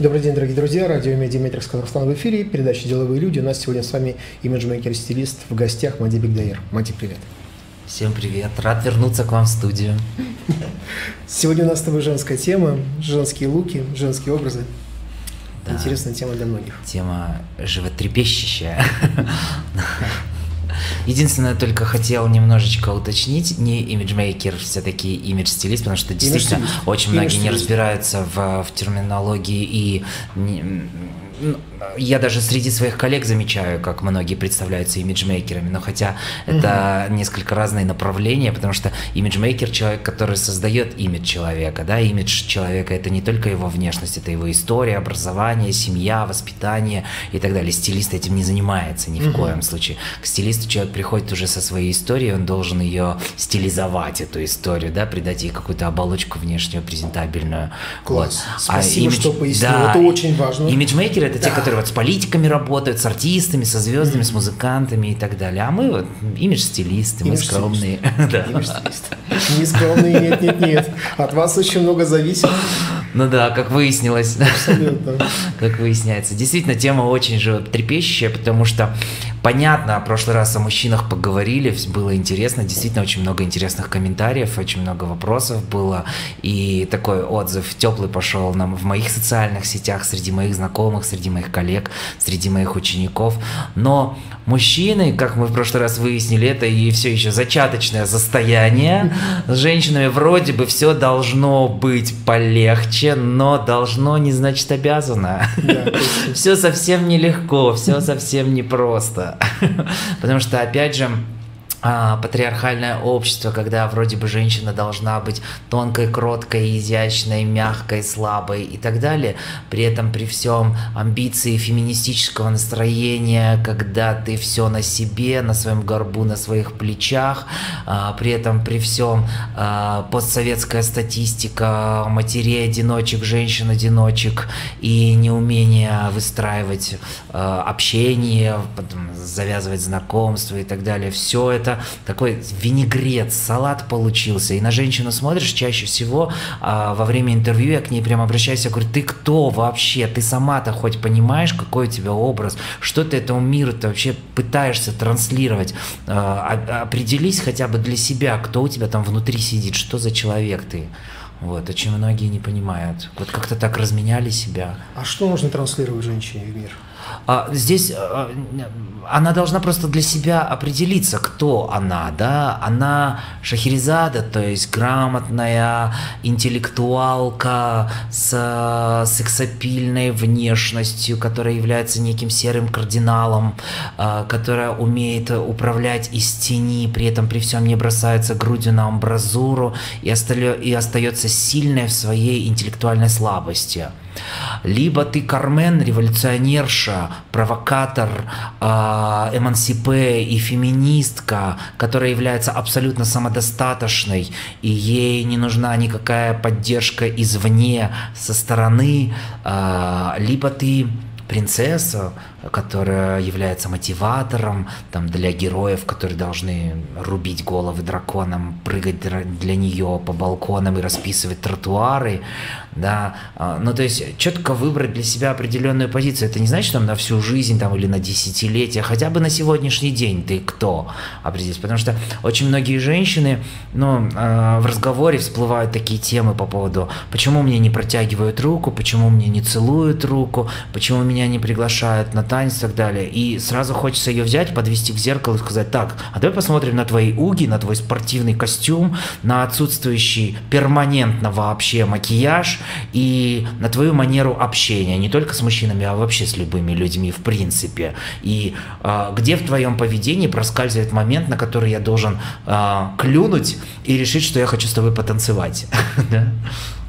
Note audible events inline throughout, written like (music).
Добрый день, дорогие друзья. Радио MediaMetrics Казахстан в эфире. Передача «Деловые люди». У нас сегодня с вами имиджмейкер-стилист в гостях Мади Бекдаир. Мади, привет. Всем привет. Рад вернуться к вам в студию. Сегодня у нас с тобой женская тема, женские луки, женские образы. Да. Интересная тема для многих. Тема животрепещущая. Единственное, только хотел немножечко уточнить, не имиджмейкер, все-таки имидж-стилист, потому что действительно очень многие не разбираются в, в терминологии и не- я даже среди своих коллег замечаю, как многие представляются имиджмейкерами, но хотя это несколько разные направления, потому что имиджмейкер человек, который создает имидж человека, да, имидж человека это не только его внешность, это его история, образование, семья, воспитание и так далее. Стилист этим не занимается ни в коем случае. К стилисту человек приходит уже со своей историей, он должен ее стилизовать, эту историю, да, придать ей какую-то оболочку внешнюю, презентабельную. Класс. Вот. Спасибо, имидж- что пояснил. Это очень важно. Имиджмейкеры это те, Да. которые вот с политиками работают, с артистами, со звездами, с музыкантами и так далее. А мы вот имидж-стилисты, мы скромные. (laughs) Да. Имидж-стилист. Не скромные, нет, нет, нет. От вас очень много зависит. Ну да, как выяснилось. Абсолютно. (laughs) как выясняется. Действительно, тема очень же трепещущая, потому что понятно, в прошлый раз о мужчинах поговорили, было интересно, действительно очень много интересных комментариев, очень много вопросов было, и такой отзыв теплый пошел нам в моих социальных сетях, среди моих знакомых, среди моих коллег, среди моих учеников. Но мужчины, как мы в прошлый раз выяснили, это и все еще зачаточное состояние. С женщинами вроде бы все должно быть полегче, но должно не значит обязано. Да. (laughs) Все совсем нелегко, все совсем непросто. (laughs) Потому что, опять же, а, патриархальное общество, когда вроде бы женщина должна быть тонкой, кроткой, изящной, мягкой, слабой и так далее, при этом при всем амбиции феминистического настроения, когда ты все на себе, на своем горбу, на своих плечах, а, при этом при всем а, постсоветская статистика матерей-одиночек, женщин-одиночек и неумение выстраивать э, общение, завязывать знакомства и так далее. Все это такой винегрет, салат получился. И на женщину смотришь чаще всего а, во время интервью, я к ней прям обращаюсь, я говорю, ты кто вообще? Ты сама-то хоть понимаешь, какой у тебя образ? Что ты этому миру-то вообще пытаешься транслировать? А, а- определись хотя бы для себя, кто у тебя там внутри сидит, что за человек ты. Вот, очень многие не понимают. Вот как-то так разменяли себя. А что нужно транслировать женщине в мир? А, здесь а, она должна просто для себя определиться, кто она, да? Она Шахерезада, то есть грамотная интеллектуалка с а, сексапильной внешностью, которая является неким серым кардиналом, которая умеет управлять из тени, при этом при всем не бросается грудью на амбразуру и, и остается сильной в своей интеллектуальной слабости. Либо ты Кармен, революционерша, провокатор, а, эмансипе и феминистка, которая является абсолютно самодостаточной, и ей не нужна никакая поддержка извне, со стороны. а, Либо ты принцесса, которая является мотиватором там, для героев, которые должны рубить головы драконам, прыгать для нее по балконам и расписывать тротуары, да, А, ну то есть четко выбрать для себя определенную позицию, это не значит там на всю жизнь там или на десятилетия, хотя бы на сегодняшний день ты кто? Определись, потому что очень многие женщины, ну, э, в разговоре всплывают такие темы по поводу, почему мне не протягивают руку, почему мне не целуют руку, почему меня не приглашают на танец и так далее. И сразу хочется ее взять, подвести к зеркалу и сказать, так, а давай посмотрим на твои уги, на твой спортивный костюм, на отсутствующий перманентно вообще макияж и на твою манеру общения, не только с мужчинами, а вообще с любыми людьми в принципе. И а, где в твоем поведении проскальзывает момент, на который я должен а, клюнуть и решить, что я хочу с тобой потанцевать. (laughs)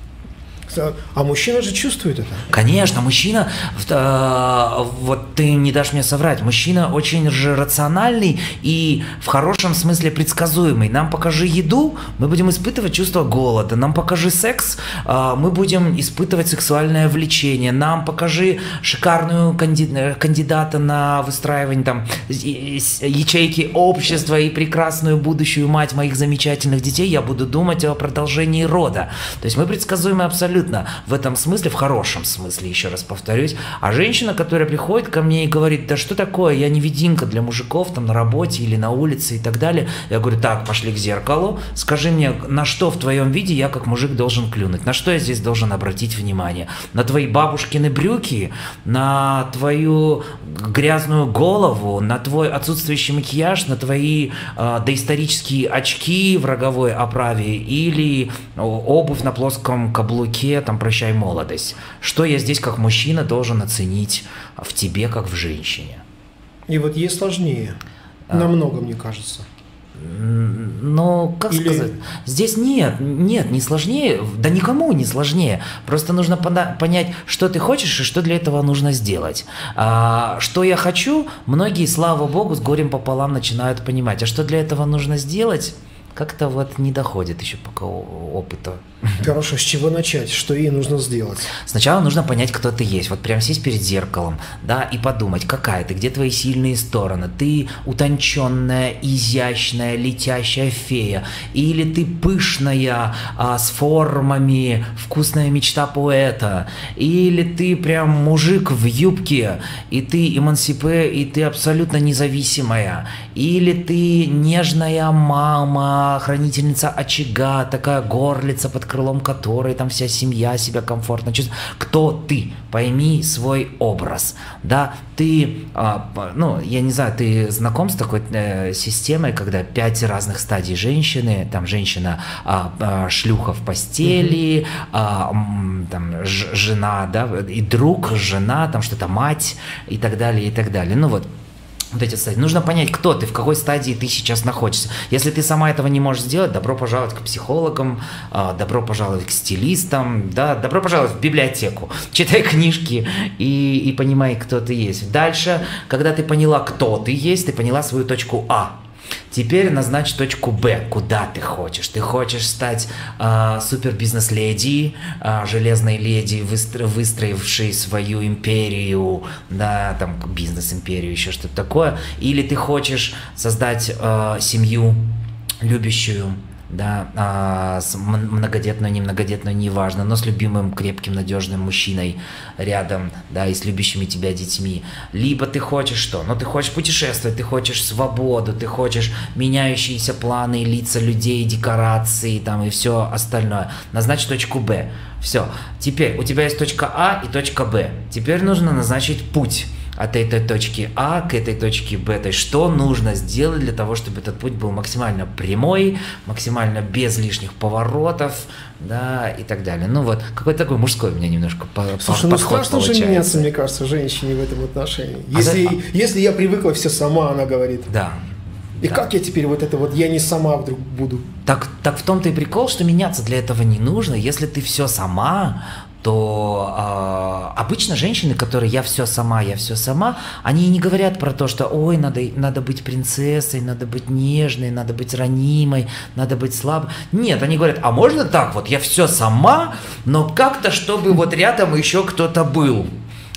А мужчина же чувствует это. Конечно, мужчина, э, вот ты не дашь мне соврать, мужчина очень же рациональный и в хорошем смысле предсказуемый. Нам покажи еду, мы будем испытывать чувство голода. Нам покажи секс, э, мы будем испытывать сексуальное влечение. Нам покажи шикарную э, кандидата на выстраивание там ячейки общества и прекрасную будущую мать моих замечательных детей, я буду думать о продолжении рода. То есть мы предсказуемы абсолютно. Скрытно в этом смысле, в хорошем смысле, еще раз повторюсь. А женщина, которая приходит ко мне и говорит, да что такое, я невидимка для мужиков там на работе или на улице и так далее. Я говорю, так, пошли к зеркалу, скажи мне, на что в твоем виде я как мужик должен клюнуть, на что я здесь должен обратить внимание? На твои бабушкины брюки, на твою грязную голову, на твой отсутствующий макияж, на твои э, доисторические очки в роговой оправе? Или обувь на плоском каблуке, там, прощай молодость. Что я здесь как мужчина должен оценить в тебе, как в женщине? И вот ей сложнее. А. Намного, мне кажется. Но, как Или... сказать, здесь нет, нет, не сложнее, да никому не сложнее. Просто нужно понять, что ты хочешь и что для этого нужно сделать. А, что я хочу, многие, слава богу, с горем пополам начинают понимать. А что для этого нужно сделать, как-то вот не доходит еще пока опыта. Хорошо, с чего начать? Что ей нужно сделать? Сначала нужно понять, кто ты есть. Вот прям сесть перед зеркалом, да, и подумать, какая ты, где твои сильные стороны. Ты утонченная, изящная, летящая фея. Или ты пышная, а, с формами, вкусная мечта поэта. Или ты прям мужик в юбке, и ты эмансипе, и ты абсолютно независимая. Или ты нежная мама, хранительница очага, такая горлица под крылом которой там вся семья себя комфортно чувствует. Кто ты? Пойми свой образ. Да, ты, а, ну, я не знаю, ты знаком с такой э, системой, когда пять разных стадий женщины, там женщина а, а, шлюха в постели, mm-hmm. там жена, да, и друг, жена, там что-то мать и так далее, и так далее. Ну вот, вот эти стадии. Нужно понять, кто ты, в какой стадии ты сейчас находишься. Если ты сама этого не можешь сделать, добро пожаловать к психологам, а, добро пожаловать к стилистам, да, добро пожаловать в библиотеку. Читай книжки и, и понимай, кто ты есть. Дальше, когда ты поняла, кто ты есть, ты поняла свою точку А. Теперь назначь точку Б, куда ты хочешь. Ты хочешь стать э, супер бизнес-леди, э, железной леди, выстро выстроившей свою империю, да, там бизнес-империю, еще что-то такое. Или ты хочешь создать э, семью любящую, да, а, с многодетную, не многодетную, неважно, но с любимым, крепким, надежным мужчиной рядом, да, и с любящими тебя детьми. Либо ты хочешь что? Ну, ты хочешь путешествовать, ты хочешь свободу, ты хочешь меняющиеся планы, лица людей, декорации, там, и все остальное. Назначь точку Б. Все. Теперь у тебя есть точка А и точка Б. Теперь нужно назначить путь от этой точки А к этой точке Б. То есть что нужно сделать для того, чтобы этот путь был максимально прямой, максимально без лишних поворотов, да, и так далее. Ну вот, какой-то такой мужской у меня немножко Слушай, ну страшно же меняться, мне кажется, женщине в этом отношении. Если, а за... если я привыкла все сама, она говорит. Да. И да. как я теперь вот это вот, я не сама вдруг буду? Так, так в том-то и прикол, что меняться для этого не нужно. Если ты все сама, то э, обычно женщины, которые я все сама, я все сама, они не говорят про то, что ой, надо, надо быть принцессой, надо быть нежной, надо быть ранимой, надо быть слабой. Нет, они говорят, а можно так вот, я все сама, но как-то, чтобы вот рядом еще кто-то был.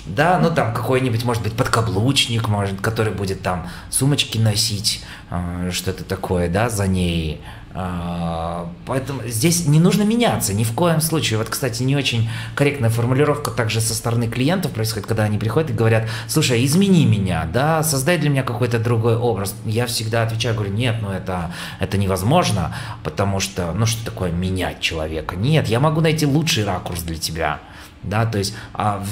Да, ну там какой-нибудь, может быть, подкаблучник, может, который будет там сумочки носить, э, что-то такое, да, за ней поэтому здесь не нужно меняться ни в коем случае. Вот, кстати, не очень корректная формулировка также со стороны клиентов происходит, когда они приходят и говорят, слушай, измени меня, да, создай для меня какой-то другой образ. Я всегда отвечаю, говорю, нет, ну это, это невозможно, потому что, ну что такое менять человека? Нет, я могу найти лучший ракурс для тебя да, то есть а,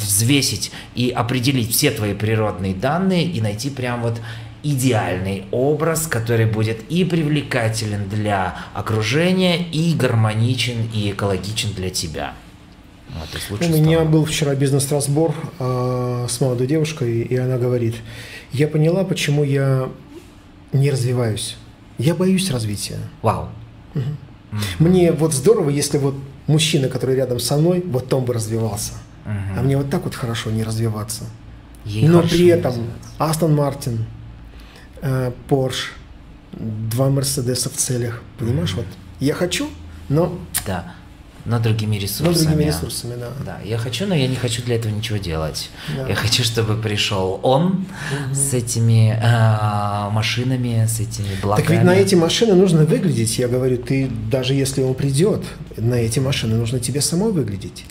взвесить и определить все твои природные данные и найти прям вот идеальный образ, который будет и привлекателен для окружения, и гармоничен, и экологичен для тебя. Вот, У меня стороны. был вчера бизнес-разбор э, с молодой девушкой, и она говорит, я поняла, почему я не развиваюсь. Я боюсь развития. Вау. Угу. mm Мне вот здорово, если вот мужчина, который рядом со мной, вот он бы развивался. mm А мне вот так вот хорошо не развиваться. Ей Но при этом Астон Мартин, Porsche, два Мерседеса в целях. Понимаешь, mm-hmm. вот я хочу, но... Да. но другими ресурсами. Но другими ресурсами, да. Да, я хочу, но я не хочу для этого ничего делать. Да. Я хочу, чтобы пришел он угу. с этими э, машинами, с этими благами. Так ведь на эти машины нужно выглядеть. Я говорю, ты даже если он придет, на эти машины нужно тебе самой выглядеть.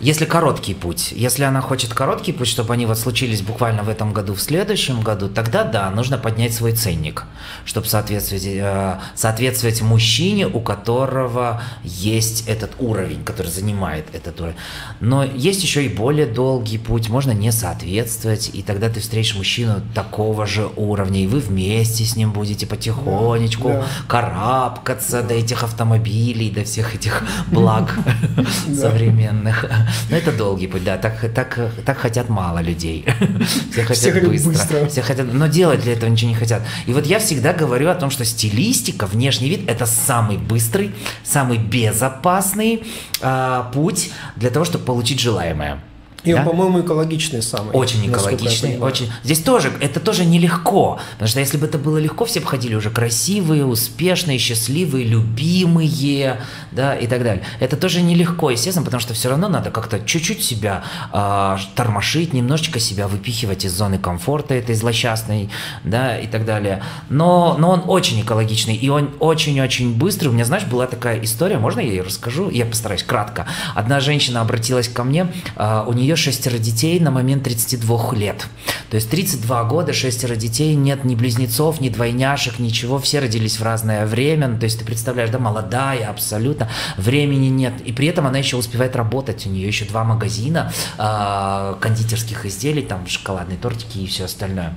Если короткий путь, если она хочет короткий путь, чтобы они вот случились буквально в этом году, в следующем году, тогда да, нужно поднять свой ценник, чтобы соответствовать, э, соответствовать мужчине, у которого есть этот уровень, который занимает этот уровень. Но есть еще и более долгий путь, можно не соответствовать, и тогда ты встретишь мужчину такого же уровня, и вы вместе с ним будете потихонечку да, да. карабкаться до этих автомобилей, до всех этих (laughs) благ (laughs) современных. Но это долгий путь, да, так, так, так хотят мало людей. (laughs) Все хотят все быстро. быстро. Все хотят, но делать для этого ничего не хотят. И вот я всегда говорю о том, что стилистика, внешний вид – это самый быстрый, самый безопасный э, путь для того, чтобы получить желаемое. И да? он, по-моему, экологичный самый. Очень экологичный, очень. Здесь тоже, это тоже нелегко, потому что если бы это было легко, все бы ходили уже красивые, успешные, счастливые, любимые, да, и так далее. Это тоже нелегко, естественно, потому что все равно надо как-то чуть-чуть себя э, тормошить, немножечко себя выпихивать из зоны комфорта этой злосчастной, да, и так далее. Но, но он очень экологичный, и он очень-очень быстрый. У меня, знаешь, была такая история, можно я ее расскажу? Я постараюсь кратко. Одна женщина обратилась ко мне, э, у нее нее шестеро детей на момент 32 лет. То есть 32 года, шестеро детей, нет ни близнецов, ни двойняшек, ничего, все родились в разное время. Ну, то есть ты представляешь, да, молодая абсолютно, времени нет. И при этом она еще успевает работать, у нее еще два магазина э, кондитерских изделий, там шоколадные тортики и все остальное.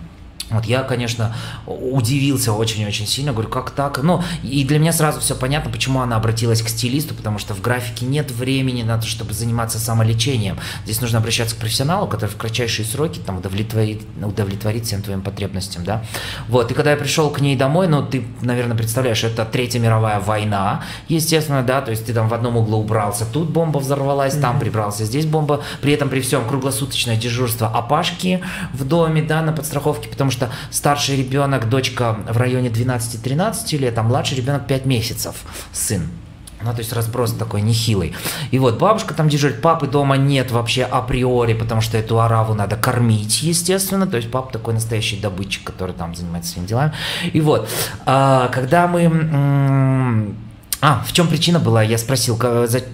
Вот я, конечно, удивился очень-очень сильно, говорю, как так? Ну, и для меня сразу все понятно, почему она обратилась к стилисту, потому что в графике нет времени на то, чтобы заниматься самолечением. Здесь нужно обращаться к профессионалу, который в кратчайшие сроки там удовлетворит, удовлетворит всем твоим потребностям, да. Вот, и когда я пришел к ней домой, ну, ты, наверное, представляешь, это Третья мировая война, естественно, да, то есть ты там в одном углу убрался, тут бомба взорвалась, mm-hmm. там прибрался, здесь бомба, при этом при всем круглосуточное дежурство опашки в доме, да, на подстраховке, потому что что старший ребенок, дочка в районе 12-13 лет, а младший ребенок 5 месяцев, сын. Ну, то есть разброс такой нехилый. И вот бабушка там дежурит, папы дома нет вообще априори, потому что эту араву надо кормить, естественно. То есть папа такой настоящий добытчик, который там занимается своими делами. И вот, а, когда мы а, в чем причина была? Я спросил,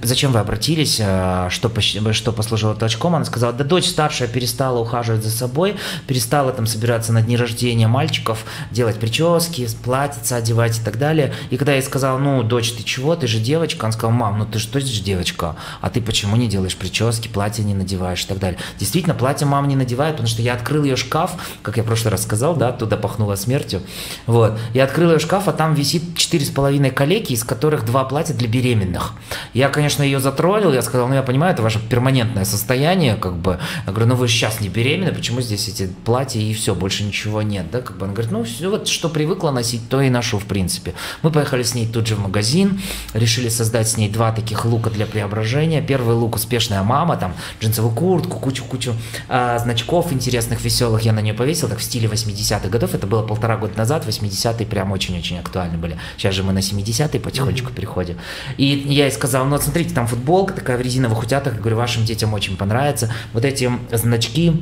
зачем вы обратились, э, что, что послужило толчком. Она сказала, да дочь старшая перестала ухаживать за собой, перестала там собираться на дни рождения мальчиков, делать прически, платьица одевать и так далее. И когда я ей сказал, ну, дочь, ты чего, ты же девочка, она сказала, мам, ну ты что же девочка, а ты почему не делаешь прически, платье не надеваешь и так далее. Действительно, платье мама не надевает, потому что я открыл ее шкаф, как я в прошлый раз сказал, да, туда пахнуло смертью. Вот. Я открыл ее шкаф, а там висит четыре с половиной коллеги, из которых которых два платья для беременных. Я, конечно, ее затроллил, я сказал, ну я понимаю, это ваше перманентное состояние, как бы. Я говорю, ну вы сейчас не беременны, почему здесь эти платья и все, больше ничего нет, да, как бы. Она говорит, ну все, вот что привыкла носить, то и ношу, в принципе. Мы поехали с ней тут же в магазин, решили создать с ней два таких лука для преображения. Первый лук «Успешная мама», там джинсовую куртку, кучу-кучу а, значков интересных, веселых я на нее повесил, так в стиле 80-х годов. Это было полтора года назад, 80-е прям очень-очень актуальны были. Сейчас же мы на 70-е потихонечку к переходе. И я ей сказал, ну вот смотрите, там футболка такая в резиновых утятах, говорю, вашим детям очень понравится. Вот эти значки,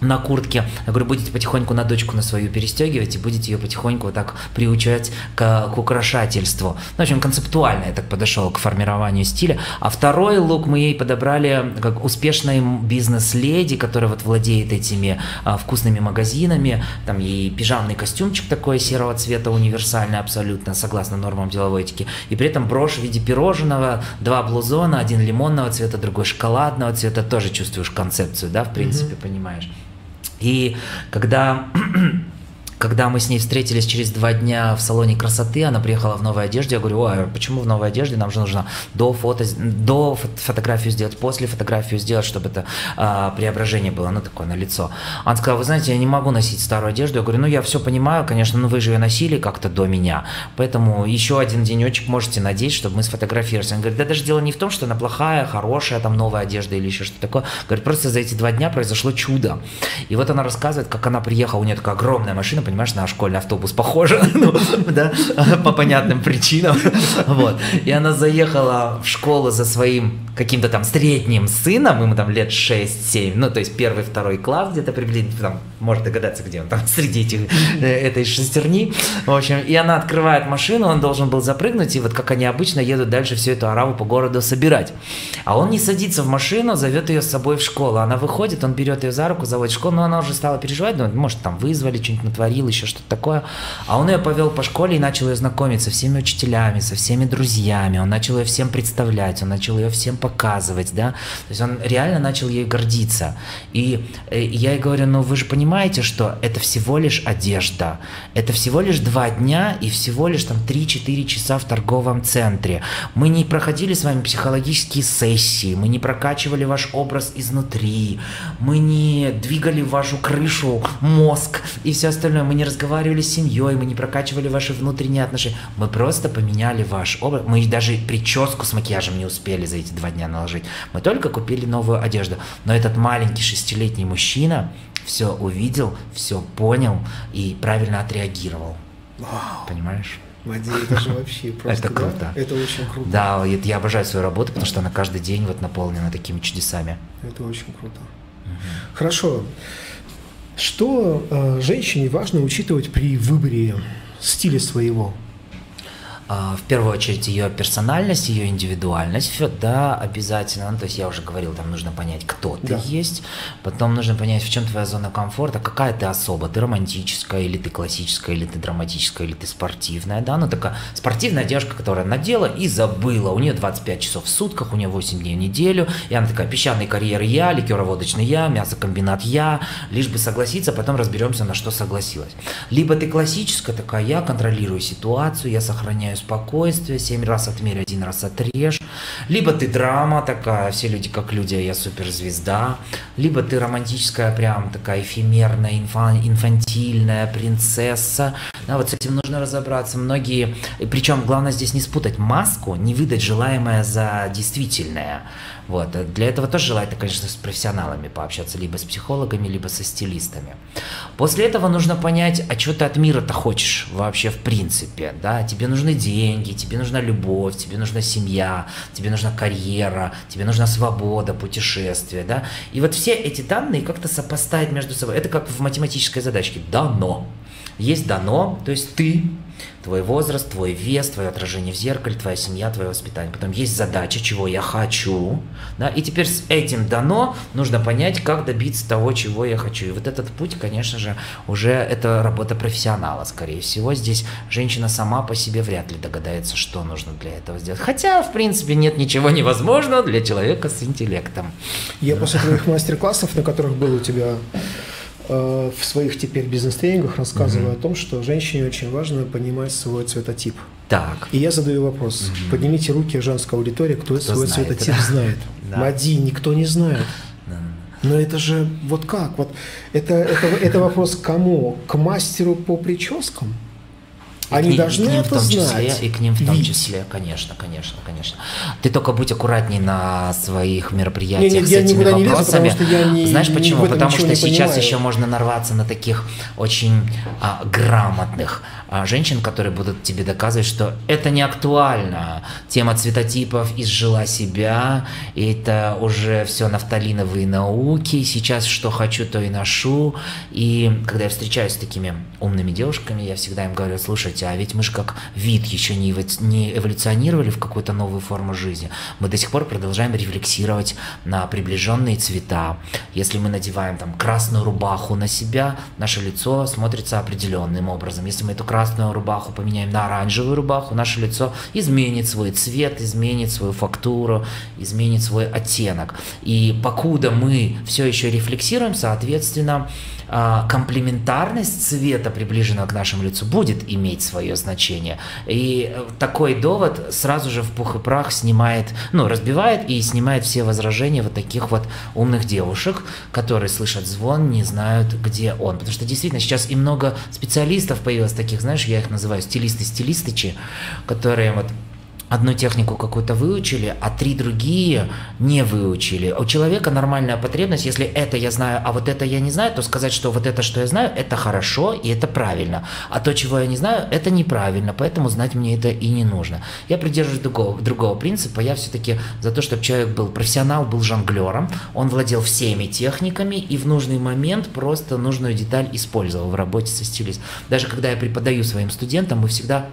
на куртке. Я говорю, будете потихоньку на дочку на свою перестегивать и будете ее потихоньку вот так приучать к, к украшательству. Ну, в общем, концептуально я так подошел к формированию стиля. А второй лук мы ей подобрали как успешной бизнес-леди, которая вот владеет этими а, вкусными магазинами. Там ей пижамный костюмчик такой серого цвета, универсальный абсолютно, согласно нормам деловой этики. И при этом брошь в виде пирожного, два блузона, один лимонного цвета, другой шоколадного цвета. Тоже чувствуешь концепцию, да, в принципе, mm-hmm. понимаешь. И когда когда мы с ней встретились через два дня в салоне красоты, она приехала в новой одежде. Я говорю, а почему в новой одежде? Нам же нужно до, фото, до фотографию сделать, после фотографию сделать, чтобы это а, преображение было, ну, такое на лицо. Она сказала, вы знаете, я не могу носить старую одежду. Я говорю, ну, я все понимаю, конечно, но вы же ее носили как-то до меня. Поэтому еще один денечек можете надеть, чтобы мы сфотографировались. Она говорит, да даже дело не в том, что она плохая, хорошая, там, новая одежда или еще что-то такое. Говорит, просто за эти два дня произошло чудо. И вот она рассказывает, как она приехала, у нее такая огромная машина, понимаешь, на школьный автобус похожа, (laughs) ну, да, (laughs) по понятным причинам, (laughs) вот. И она заехала в школу за своим каким-то там средним сыном, ему там лет 6-7, ну, то есть первый, второй класс где-то приблизительно, там, может догадаться, где он там среди этих, э, этой шестерни, в общем, и она открывает машину, он должен был запрыгнуть, и вот как они обычно едут дальше всю эту араву по городу собирать. А он не садится в машину, зовет ее с собой в школу, она выходит, он берет ее за руку, заводит в школу, но она уже стала переживать, думает, может, там вызвали, что-нибудь натворил, еще что-то такое, а он ее повел по школе и начал ее знакомить со всеми учителями, со всеми друзьями, он начал ее всем представлять, он начал ее всем показывать, да, то есть он реально начал ей гордиться. И, и я ей говорю, ну вы же понимаете, что это всего лишь одежда, это всего лишь два дня и всего лишь там 3-4 часа в торговом центре. Мы не проходили с вами психологические сессии, мы не прокачивали ваш образ изнутри, мы не двигали вашу крышу, мозг и все остальное, мы не разговаривали с семьей, мы не прокачивали ваши внутренние отношения, мы просто поменяли ваш образ, мы даже прическу с макияжем не успели за эти два дня наложить. Мы только купили новую одежду. Но этот маленький шестилетний мужчина все увидел, все понял и правильно отреагировал. Вау. Понимаешь? Мади, это же вообще (laughs) просто, Это круто. Да? Это очень круто. Да, я, я обожаю свою работу, потому что она каждый день вот наполнена такими чудесами. Это очень круто. Угу. Хорошо. Что э, женщине важно учитывать при выборе стиля своего? А, в первую очередь ее персональность, ее индивидуальность, да, обязательно. Ну, то есть я уже говорил, там нужно понять, кто ты да. есть, потом нужно понять, в чем твоя зона комфорта, какая ты особа, ты романтическая, или ты классическая, или ты драматическая, или ты спортивная, да, ну такая спортивная девушка, которая надела и забыла, у нее 25 часов в сутках, у нее 8 дней в неделю, и она такая, песчаный карьер я, ликероводочный я, мясокомбинат я, лишь бы согласиться, потом разберемся, на что согласилась. Либо ты классическая такая, я контролирую ситуацию, я сохраняю спокойствие, семь раз отмерь, один раз отрежь. Либо ты драма такая, все люди как люди, а я суперзвезда. Либо ты романтическая, прям такая эфемерная, инфан, инфантильная принцесса. Да, вот с этим нужно разобраться. Многие, причем главное здесь не спутать маску, не выдать желаемое за действительное. Вот. Для этого тоже желательно, конечно, с профессионалами пообщаться, либо с психологами, либо со стилистами. После этого нужно понять, а что ты от мира-то хочешь вообще в принципе. Да? Тебе нужны деньги, тебе нужна любовь, тебе нужна семья, тебе нужна карьера, тебе нужна свобода, путешествие. Да? И вот все эти данные как-то сопоставить между собой. Это как в математической задачке. Дано. Есть дано, то есть ты твой возраст, твой вес, твое отражение в зеркале, твоя семья, твое воспитание. Потом есть задача, чего я хочу, да, и теперь с этим дано нужно понять, как добиться того, чего я хочу. И вот этот путь, конечно же, уже это работа профессионала, скорее всего. Здесь женщина сама по себе вряд ли догадается, что нужно для этого сделать. Хотя, в принципе, нет ничего невозможного для человека с интеллектом. Я после твоих мастер-классов, на которых был у тебя в своих теперь бизнес-тренингах рассказываю mm-hmm. о том, что женщине очень важно понимать свой цветотип. Так. И я задаю вопрос. Mm-hmm. Поднимите руки, женская аудитория, кто, кто свой знает, цветотип да? знает. (laughs) Да. Мади, никто не знает. Но это же вот как? Вот это, это, это вопрос к кому? К мастеру по прическам? Они и должны и к ним это в том знать. числе, и к ним в том числе, конечно, конечно, конечно. Ты только будь аккуратней на своих мероприятиях не, не, с этими вопросами. Лезу, я не, Знаешь почему? Потому что сейчас понимаю. еще можно нарваться на таких очень а, грамотных а, женщин, которые будут тебе доказывать, что это не актуально. Тема цветотипов изжила себя, и это уже все нафталиновые науки. Сейчас что хочу, то и ношу. И когда я встречаюсь с такими умными девушками, я всегда им говорю, слушайте, а ведь мы же как вид еще не, не эволюционировали в какую-то новую форму жизни. Мы до сих пор продолжаем рефлексировать на приближенные цвета. Если мы надеваем там красную рубаху на себя, наше лицо смотрится определенным образом. Если мы эту красную рубаху поменяем на оранжевую рубаху, наше лицо изменит свой цвет, изменит свою фактуру, изменит свой оттенок. И покуда мы все еще рефлексируем, соответственно, а, комплементарность цвета, приближенного к нашему лицу, будет иметь свое значение. И э, такой довод сразу же в пух и прах снимает, ну, разбивает и снимает все возражения вот таких вот умных девушек, которые слышат звон, не знают, где он. Потому что действительно сейчас и много специалистов появилось таких, знаешь, я их называю стилисты-стилистычи, которые вот одну технику какую-то выучили, а три другие не выучили. У человека нормальная потребность, если это я знаю, а вот это я не знаю, то сказать, что вот это, что я знаю, это хорошо и это правильно. А то, чего я не знаю, это неправильно, поэтому знать мне это и не нужно. Я придерживаюсь другого, другого принципа. Я все-таки за то, чтобы человек был профессионал, был жонглером, он владел всеми техниками и в нужный момент просто нужную деталь использовал в работе со стилистом. Даже когда я преподаю своим студентам, мы всегда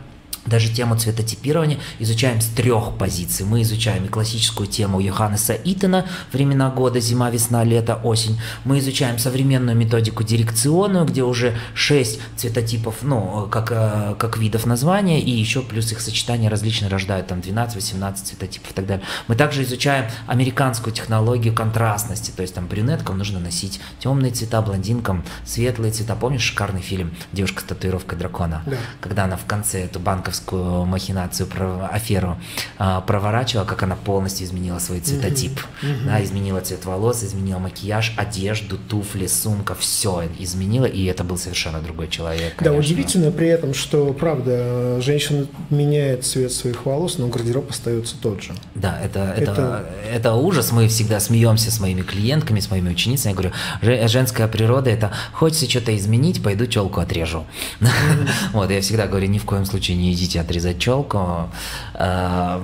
даже тему цветотипирования изучаем с трех позиций. Мы изучаем и классическую тему Йоханнеса Итона «Времена года, зима, весна, лето, осень». Мы изучаем современную методику дирекционную, где уже шесть цветотипов, ну, как, э, как видов названия, и еще плюс их сочетания различные рождают, там 12-18 цветотипов и так далее. Мы также изучаем американскую технологию контрастности, то есть там брюнеткам нужно носить темные цвета, блондинкам светлые цвета. Помнишь шикарный фильм «Девушка с татуировкой дракона»? Да. Когда она в конце эту банковскую банковскую махинацию, про, аферу а, проворачивала, как она полностью изменила свой цветотип. Mm-hmm. Да, изменила цвет волос, изменила макияж, одежду, туфли, сумка, все изменила, и это был совершенно другой человек. Конечно. Да, удивительно при этом, что, правда, женщина меняет цвет своих волос, но гардероб остается тот же. Да, это, это... это, это ужас. Мы всегда смеемся с моими клиентками, с моими ученицами. Я говорю, женская природа это хочется что-то изменить, пойду челку отрежу. Mm-hmm. (laughs) вот, я всегда говорю, ни в коем случае не идите хотите отрезать челку. Э,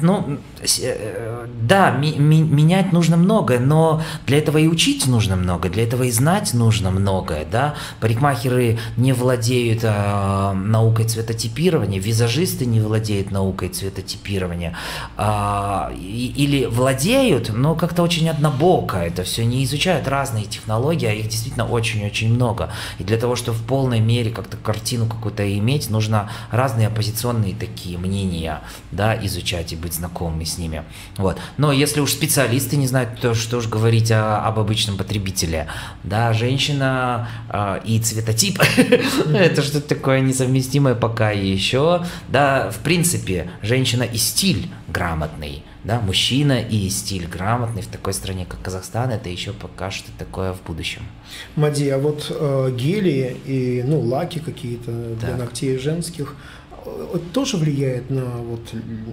ну, э, да, менять нужно многое, но для этого и учить нужно много, для этого и знать нужно многое, да. Парикмахеры не владеют э, наукой цветотипирования, визажисты не владеют наукой цветотипирования, или владеют, но как-то очень однобоко это все, не изучают разные технологии, а их действительно очень-очень много. И для того, чтобы в полной мере как-то картину какую-то иметь, нужно разные оппозиционные такие мнения, да, изучать и быть знакомыми с ними. Вот. Но если уж специалисты не знают, то что уж говорить о, об обычном потребителе, да, женщина э, и цветотип, (laughs) это что-то такое несовместимое пока еще, да, в принципе, женщина и стиль грамотный, да, мужчина и стиль грамотный в такой стране, как Казахстан, это еще пока что такое в будущем. Мади, а вот э, гели и ну лаки какие-то для ногтей женских, э, тоже влияет на вот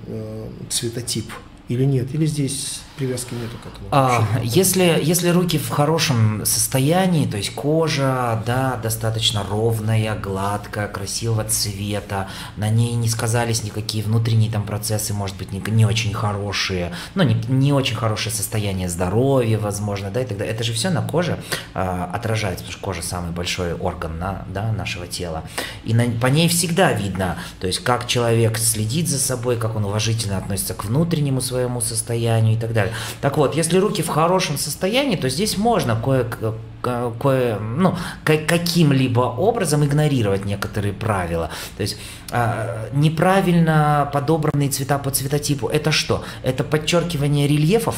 э, цветотип или нет? Или здесь привязки нету к этому? А, если, если руки в хорошем состоянии, то есть кожа, да, достаточно ровная, гладкая, красивого цвета, на ней не сказались никакие внутренние там процессы, может быть, не, не очень хорошие, ну, не, не очень хорошее состояние здоровья, возможно, да, и тогда это же все на коже а, отражается, потому что кожа самый большой орган на, да, нашего тела. И на, по ней всегда видно, то есть как человек следит за собой, как он уважительно относится к внутреннему своему состоянию и так далее далее. Так вот, если руки в хорошем состоянии, то здесь можно кое, кое ну, каким-либо образом игнорировать некоторые правила. То есть э, неправильно подобранные цвета по цветотипу – это что? Это подчеркивание рельефов,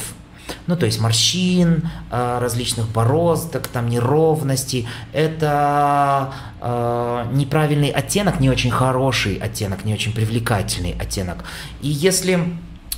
ну, то есть морщин, а, различных бороздок, там неровностей. Это э, неправильный оттенок, не очень хороший оттенок, не очень привлекательный оттенок. И если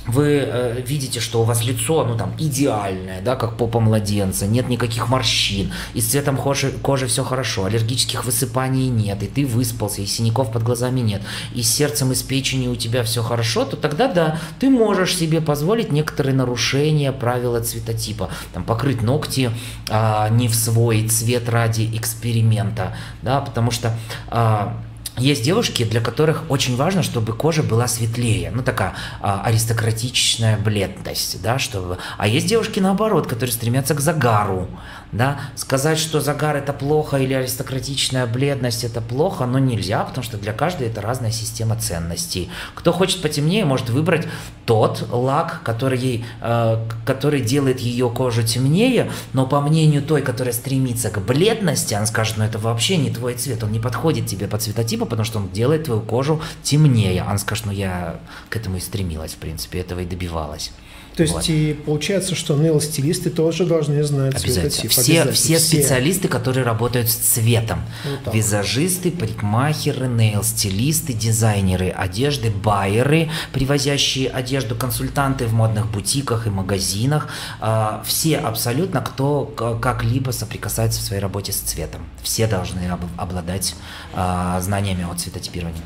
вы э, видите, что у вас лицо, ну там, идеальное, да, как попа младенца, нет никаких морщин, и с цветом кожи, кожи все хорошо, аллергических высыпаний нет, и ты выспался, и синяков под глазами нет, и с сердцем, и с печенью у тебя все хорошо, то тогда да, ты можешь себе позволить некоторые нарушения правила цветотипа, там, покрыть ногти а, не в свой цвет ради эксперимента, да, потому что а, есть девушки, для которых очень важно, чтобы кожа была светлее, ну такая а, аристократичная бледность, да, чтобы. А есть девушки наоборот, которые стремятся к загару, да, сказать, что загар это плохо или аристократичная бледность это плохо, но нельзя, потому что для каждой это разная система ценностей. Кто хочет потемнее, может выбрать тот лак, который, ей, э, который делает ее кожу темнее, но по мнению той, которая стремится к бледности, она скажет, ну это вообще не твой цвет, он не подходит тебе по цветотипу, потому что он делает твою кожу темнее. Она скажет, ну я к этому и стремилась, в принципе, этого и добивалась. То есть вот. и получается, что нейл-стилисты тоже должны знать обязательно. цветотип. Все, обязательно. все специалисты, которые работают с цветом. Вот Визажисты, парикмахеры, нейл-стилисты, дизайнеры одежды, байеры, привозящие одежду, консультанты в модных бутиках и магазинах. А, все абсолютно, кто как-либо соприкасается в своей работе с цветом. Все должны обладать а, знаниями о цветотипировании.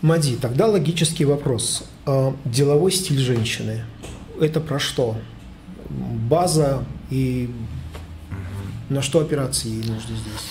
Мади, тогда логический вопрос. А, деловой стиль женщины – это про что? База и на что опираться ей нужно здесь?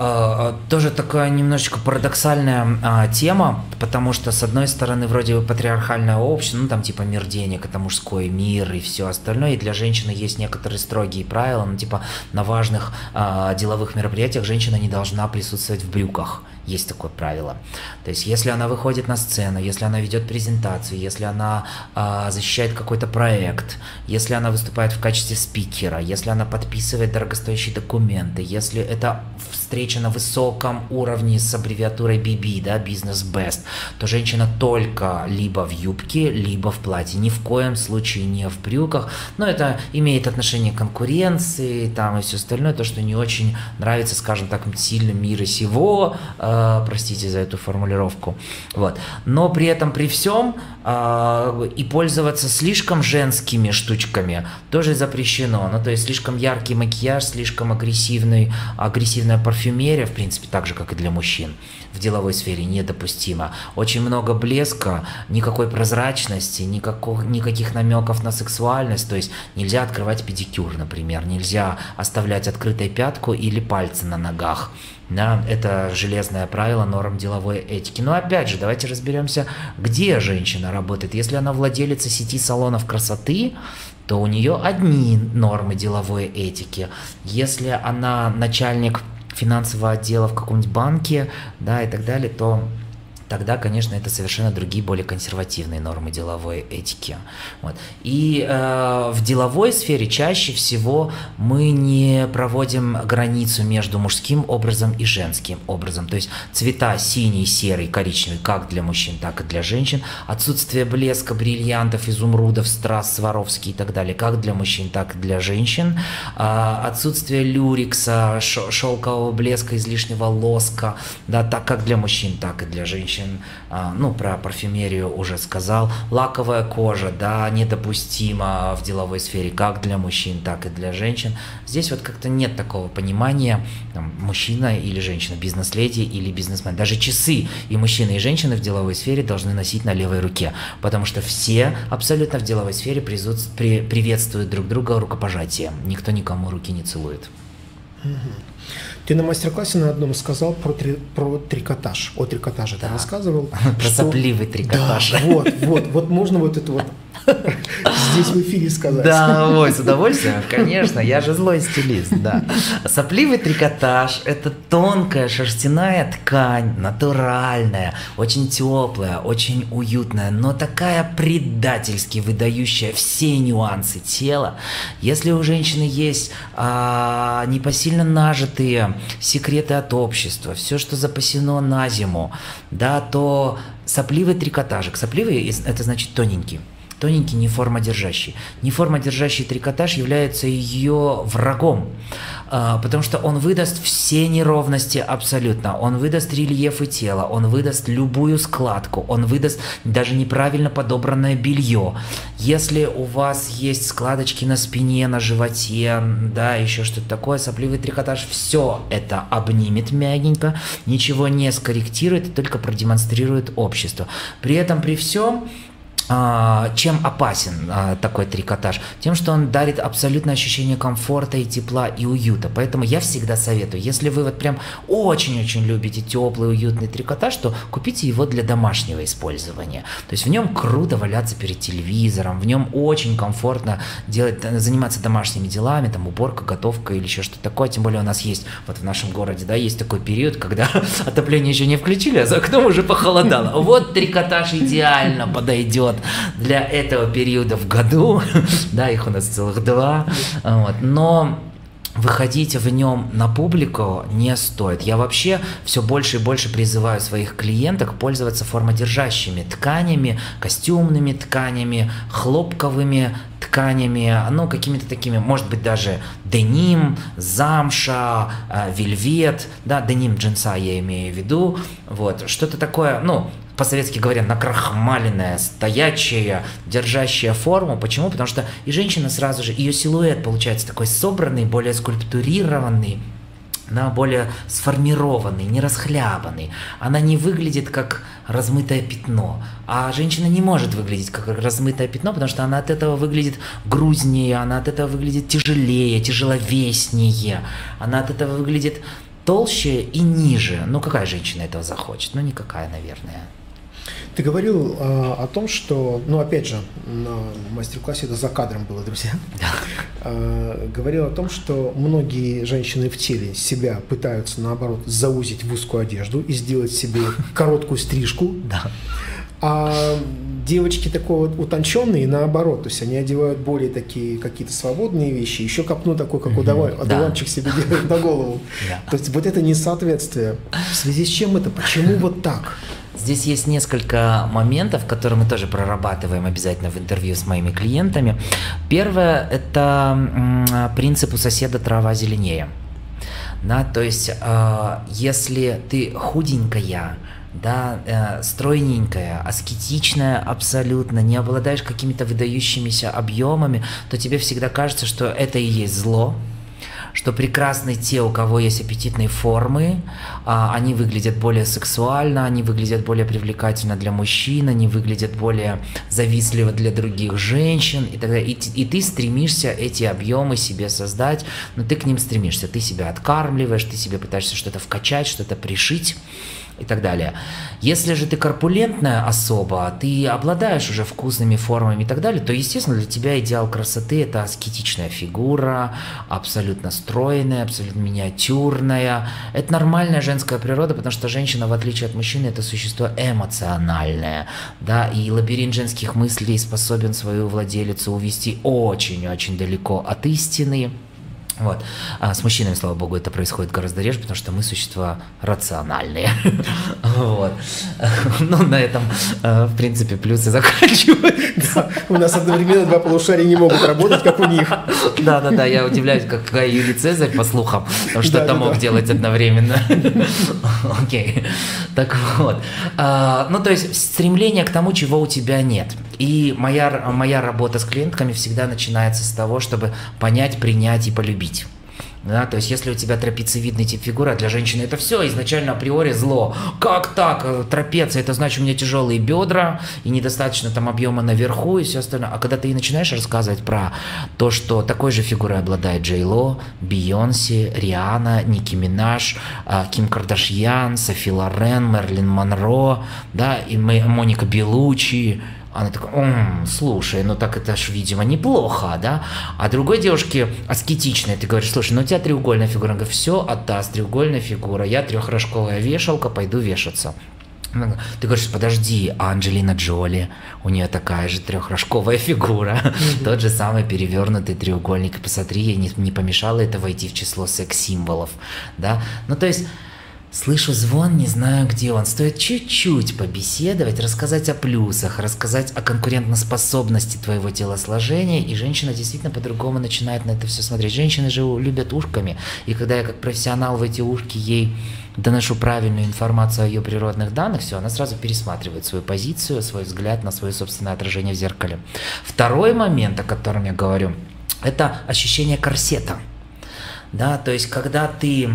А, а, тоже такая немножечко парадоксальная а, тема, потому что, с одной стороны, вроде бы патриархальное общество, ну там типа мир денег, это мужской мир и все остальное, и для женщины есть некоторые строгие правила, ну типа на важных а, деловых мероприятиях женщина не должна присутствовать в брюках, есть такое правило. То есть, если она выходит на сцену, если она ведет презентацию, если она а, защищает какой-то проект, если она выступает в качестве спикера, если она подписывает дорогостоящие документы, если это встреча на высоком уровне с аббревиатурой BB, да, Business Best, то женщина только либо в юбке, либо в платье, ни в коем случае не в брюках, но это имеет отношение к конкуренции, там и все остальное, то, что не очень нравится, скажем так, сильно мира сего, э, простите за эту формулировку, вот, но при этом, при всем, э, и пользоваться слишком женскими штучками тоже запрещено, ну, то есть слишком яркий макияж, слишком агрессивный, агрессивная парфюмерия, парфюмерия, в принципе, так же, как и для мужчин, в деловой сфере недопустимо. Очень много блеска, никакой прозрачности, никаких, никаких намеков на сексуальность. То есть нельзя открывать педикюр, например, нельзя оставлять открытой пятку или пальцы на ногах. Да, это железное правило норм деловой этики. Но опять же, давайте разберемся, где женщина работает. Если она владелица сети салонов красоты, то у нее одни нормы деловой этики. Если она начальник финансового отдела в каком-нибудь банке, да, и так далее, то тогда, конечно, это совершенно другие, более консервативные нормы деловой этики. Вот. И э, в деловой сфере чаще всего мы не проводим границу между мужским образом и женским образом. То есть цвета синий, серый, коричневый, как для мужчин, так и для женщин. Отсутствие блеска, бриллиантов, изумрудов, страз, Сваровский и так далее, как для мужчин, так и для женщин. Э, отсутствие люрикса, шелкового блеска, излишнего лоска, да, так как для мужчин, так и для женщин женщин, а, ну, про парфюмерию уже сказал, лаковая кожа, да, недопустима в деловой сфере как для мужчин, так и для женщин. Здесь вот как-то нет такого понимания, там, мужчина или женщина, бизнес-леди или бизнесмен. Даже часы и мужчины, и женщины в деловой сфере должны носить на левой руке, потому что все абсолютно в деловой сфере приветствуют друг друга рукопожатием. Никто никому руки не целует. Ты на мастер-классе на одном сказал про, три, про трикотаж. О трикотаже да. ты рассказывал. (laughs) Про что... сопливый трикотаж. Да, вот, вот, вот можно вот это вот здесь в эфире сказать. Да, ой, с удовольствием, конечно, я же злой стилист, да. Сопливый трикотаж – это тонкая шерстяная ткань, натуральная, очень теплая, очень уютная, но такая предательски выдающая все нюансы тела. Если у женщины есть а, непосильно нажитые секреты от общества, все, что запасено на зиму, да, то сопливый трикотажик, сопливый – это значит тоненький тоненький, неформодержащий. Неформодержащий трикотаж является ее врагом, а, потому что он выдаст все неровности абсолютно, он выдаст рельефы тела, он выдаст любую складку, он выдаст даже неправильно подобранное белье. Если у вас есть складочки на спине, на животе, да, еще что-то такое, сопливый трикотаж, все это обнимет мягенько, ничего не скорректирует, только продемонстрирует общество. При этом, при всем, чем опасен а, такой трикотаж? Тем, что он дарит абсолютное ощущение комфорта и тепла и уюта. Поэтому я всегда советую, если вы вот прям очень-очень любите теплый, уютный трикотаж, то купите его для домашнего использования. То есть в нем круто валяться перед телевизором, в нем очень комфортно делать, заниматься домашними делами, там уборка, готовка или еще что-то такое. Тем более у нас есть, вот в нашем городе, да, есть такой период, когда (laughs) отопление еще не включили, а за окном уже похолодало. Вот трикотаж идеально подойдет для этого периода в году, (laughs) да, их у нас целых два, вот, но выходить в нем на публику не стоит. Я вообще все больше и больше призываю своих клиенток пользоваться формодержащими тканями, костюмными тканями, хлопковыми тканями, ну, какими-то такими, может быть, даже деним, замша, э, вельвет, да, деним джинса я имею в виду, вот, что-то такое, ну, по-советски говоря, накрахмаленная, стоячая, держащая форму. Почему? Потому что и женщина сразу же, ее силуэт получается такой собранный, более скульптурированный, она более сформированный, не расхлябанный. Она не выглядит как размытое пятно. А женщина не может выглядеть как размытое пятно, потому что она от этого выглядит грузнее, она от этого выглядит тяжелее, тяжеловеснее, она от этого выглядит толще и ниже. Ну какая женщина этого захочет? Ну никакая, наверное. Ты говорил э, о том, что, ну опять же, на мастер-классе это за кадром было, друзья. Э, говорил о том, что многие женщины в теле себя пытаются, наоборот, заузить в узкую одежду и сделать себе короткую стрижку. Да. А девочки такой вот утонченные, наоборот, то есть они одевают более такие какие-то свободные вещи, еще копну такой, как mm-hmm. одуванчик да. себе делают на голову. То есть вот это несоответствие. В связи с чем это? Почему вот так? Здесь есть несколько моментов, которые мы тоже прорабатываем обязательно в интервью с моими клиентами. Первое – это принцип у соседа трава зеленее. Да, то есть, э, если ты худенькая, да, э, стройненькая, аскетичная абсолютно, не обладаешь какими-то выдающимися объемами, то тебе всегда кажется, что это и есть зло, что прекрасны те, у кого есть аппетитные формы, а, они выглядят более сексуально, они выглядят более привлекательно для мужчин, они выглядят более завистливо для других женщин и так далее. И, и ты стремишься эти объемы себе создать, но ты к ним стремишься, ты себя откармливаешь, ты себе пытаешься что-то вкачать, что-то пришить и так далее. Если же ты корпулентная особа, ты обладаешь уже вкусными формами и так далее, то, естественно, для тебя идеал красоты – это аскетичная фигура, абсолютно стройная, абсолютно миниатюрная. Это нормальная женская природа, потому что женщина, в отличие от мужчины, это существо эмоциональное, да, и лабиринт женских мыслей способен свою владелицу увести очень-очень далеко от истины. Вот. А с мужчинами, слава богу, это происходит гораздо реже, потому что мы существа рациональные. (laughs) Вот. Ну, на этом, э, в принципе, плюсы заканчиваются. У нас одновременно два полушария не могут работать, как у них. Да-да-да, я удивляюсь, как Юлий Цезарь, по слухам, что это мог делать одновременно. Окей. Так вот. А, ну, то есть, стремление к тому, чего у тебя нет. И моя, моя работа с клиентками всегда начинается с того, чтобы понять, принять и полюбить. Да, то есть, если у тебя трапециевидный тип фигуры, а для женщины это все изначально априори зло. Как так? Трапеция, это значит, у меня тяжелые бедра и недостаточно там объема наверху и все остальное. А когда ты начинаешь рассказывать про то, что такой же фигурой обладает Джей Ло, Бейонсе, Риана, Ники Минаж, Ким Кардашьян, Софи Лорен, Мерлин Монро, да, и Моника Белучи, она такая, М, слушай, ну так это ж, видимо, неплохо, да? А другой девушке аскетичной, ты говоришь, слушай, ну у тебя треугольная фигура. Она говорит, все, отдаст, треугольная фигура, я трехрожковая вешалка, пойду вешаться. Ты говоришь, подожди, а Анджелина Джоли, у нее такая же трехрожковая фигура, mm-hmm. тот же самый перевернутый треугольник, посмотри, ей не, не помешало это войти в число секс-символов, да? Ну, то есть Слышу звон, не знаю, где он. Стоит чуть-чуть побеседовать, рассказать о плюсах, рассказать о конкурентоспособности твоего телосложения, и женщина действительно по-другому начинает на это все смотреть. Женщины же любят ушками, и когда я как профессионал в эти ушки ей доношу правильную информацию о ее природных данных, все, она сразу пересматривает свою позицию, свой взгляд на свое собственное отражение в зеркале. Второй момент, о котором я говорю, это ощущение корсета. Да, то есть, когда ты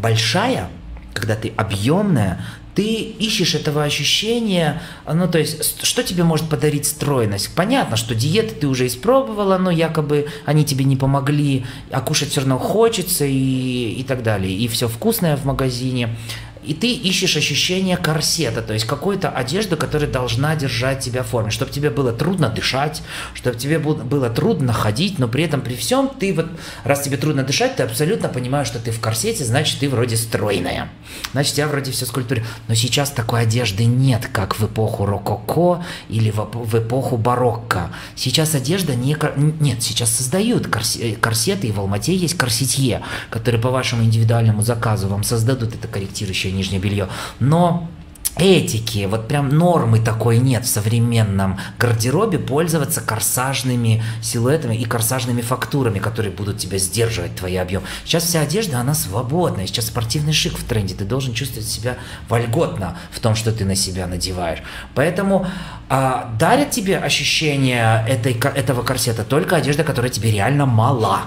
большая, когда ты объемная, ты ищешь этого ощущения, ну то есть, что тебе может подарить стройность? Понятно, что диеты ты уже испробовала, но якобы они тебе не помогли, а кушать все равно хочется и, и так далее. И все вкусное в магазине и ты ищешь ощущение корсета, то есть какую-то одежду, которая должна держать тебя в форме, чтобы тебе было трудно дышать, чтобы тебе было трудно ходить, но при этом при всем ты вот, раз тебе трудно дышать, ты абсолютно понимаешь, что ты в корсете, значит ты вроде стройная, значит я вроде все скульптуре. Но сейчас такой одежды нет, как в эпоху рококо или в эпоху барокко. Сейчас одежда не... Нет, сейчас создают корсеты, и в Алмате есть корсетье, которые по вашему индивидуальному заказу вам создадут это корректирующее нижнее белье. Но этики, вот прям нормы такой нет в современном гардеробе пользоваться корсажными силуэтами и корсажными фактурами, которые будут тебя сдерживать твой объем. Сейчас вся одежда, она свободная, сейчас спортивный шик в тренде, ты должен чувствовать себя вольготно в том, что ты на себя надеваешь. Поэтому а, дарят тебе ощущение этой, этого корсета только одежда, которая тебе реально мала.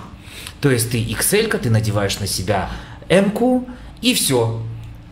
То есть ты XL, ты надеваешь на себя М-ку, и все.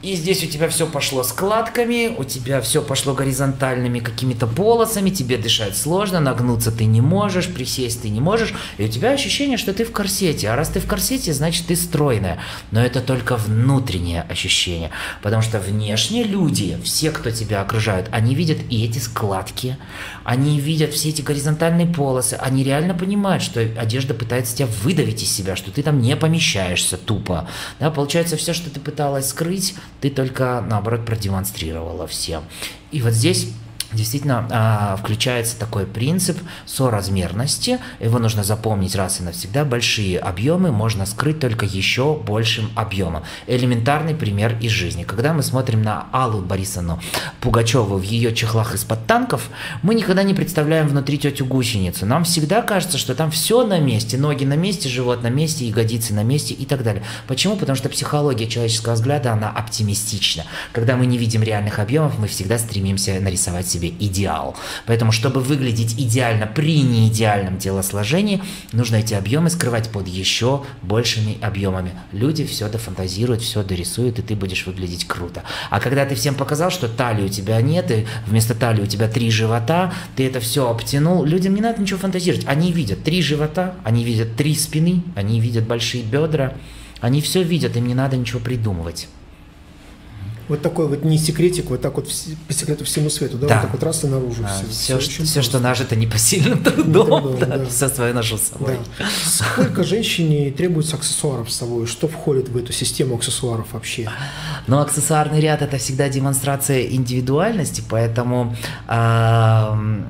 И здесь у тебя все пошло складками, у тебя все пошло горизонтальными какими-то полосами, тебе дышать сложно, нагнуться ты не можешь, присесть ты не можешь, и у тебя ощущение, что ты в корсете. А раз ты в корсете, значит ты стройная. Но это только внутреннее ощущение, потому что внешне люди, все, кто тебя окружают, они видят и эти складки, они видят все эти горизонтальные полосы, они реально понимают, что одежда пытается тебя выдавить из себя, что ты там не помещаешься тупо. Да, получается, все, что ты пыталась скрыть, ты только, наоборот, продемонстрировала всем. И вот здесь действительно а, включается такой принцип соразмерности. Его нужно запомнить раз и навсегда. Большие объемы можно скрыть только еще большим объемом. Элементарный пример из жизни. Когда мы смотрим на Аллу Борисовну Пугачеву в ее чехлах из-под танков, мы никогда не представляем внутри тетю гусеницу. Нам всегда кажется, что там все на месте. Ноги на месте, живот на месте, ягодицы на месте и так далее. Почему? Потому что психология человеческого взгляда, она оптимистична. Когда мы не видим реальных объемов, мы всегда стремимся нарисовать себе себе идеал. Поэтому, чтобы выглядеть идеально при неидеальном телосложении, нужно эти объемы скрывать под еще большими объемами. Люди все дофантазируют, все дорисуют, и ты будешь выглядеть круто. А когда ты всем показал, что талии у тебя нет, и вместо талии у тебя три живота, ты это все обтянул, людям не надо ничего фантазировать. Они видят три живота, они видят три спины, они видят большие бедра, они все видят, им не надо ничего придумывать. Вот такой вот не секретик, вот так вот по секрету всему свету, да, да. вот так вот раз и наружу. А, все, все, что, все что нажито (laughs) непосильным трудом, трудом да, да. все свое ношу с собой. Да. Сколько женщине требуется аксессуаров с собой? Что входит в эту систему аксессуаров вообще? Ну, аксессуарный ряд – это всегда демонстрация индивидуальности, поэтому э,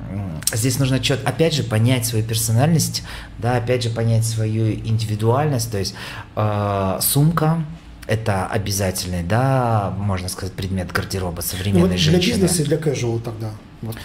здесь нужно четко, опять же, понять свою персональность, да, опять же, понять свою индивидуальность, то есть э, сумка – это обязательный, да, можно сказать, предмет гардероба современной ну, вот женщины. Для бизнеса и для casual тогда. Вот.